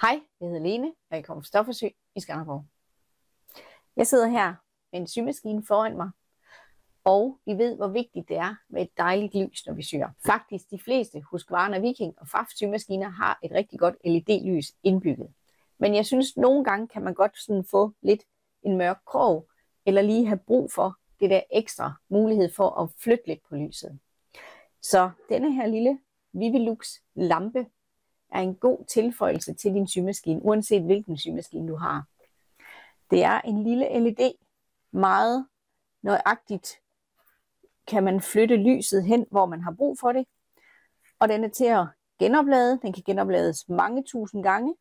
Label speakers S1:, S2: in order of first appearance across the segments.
S1: Hej, jeg hedder Lene, og jeg kommer fra Stoffersø i Skanderborg. Jeg sidder her med en symaskine foran mig, og vi ved, hvor vigtigt det er med et dejligt lys, når vi syr. Faktisk de fleste Husqvarna Viking og FAF symaskiner har et rigtig godt LED-lys indbygget. Men jeg synes, nogle gange kan man godt sådan få lidt en mørk krog, eller lige have brug for det der ekstra mulighed for at flytte lidt på lyset. Så denne her lille Vivilux lampe er en god tilføjelse til din symaskine, uanset hvilken symaskine du har. Det er en lille LED, meget nøjagtigt kan man flytte lyset hen, hvor man har brug for det. Og den er til at genoplade. Den kan genoplades mange tusind gange.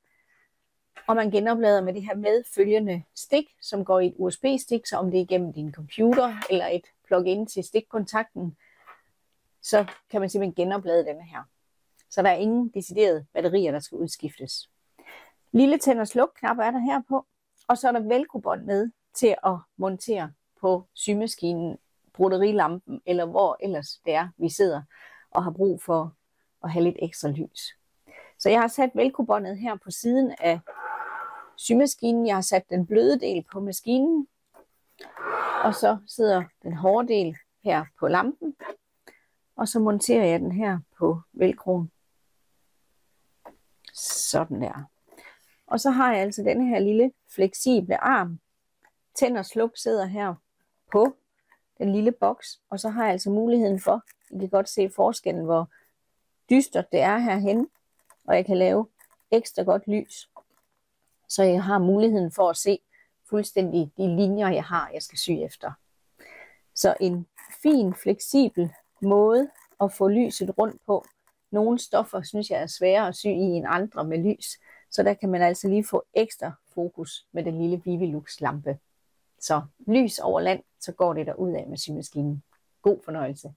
S1: Og man genoplader med det her medfølgende stik, som går i et USB-stik, så om det er igennem din computer eller et plug-in til stikkontakten, så kan man simpelthen genoplade denne her. Så der er ingen deciderede batterier, der skal udskiftes. Lille tænd og sluk knap er der her på, og så er der velcrobånd med til at montere på symaskinen, broderilampen eller hvor ellers det er, vi sidder og har brug for at have lidt ekstra lys. Så jeg har sat velcrobåndet her på siden af symaskinen. Jeg har sat den bløde del på maskinen, og så sidder den hårde del her på lampen, og så monterer jeg den her på velcroen sådan der. Og så har jeg altså denne her lille fleksible arm. Tænd og sluk sidder her på den lille boks. Og så har jeg altså muligheden for, I kan godt se forskellen, hvor dystert det er herhen. Og jeg kan lave ekstra godt lys. Så jeg har muligheden for at se fuldstændig de linjer, jeg har, jeg skal sy efter. Så en fin, fleksibel måde at få lyset rundt på, nogle stoffer synes jeg er sværere at sy i end andre med lys, så der kan man altså lige få ekstra fokus med den lille Vivilux lampe. Så lys over land, så går det der ud af med symaskinen. God fornøjelse.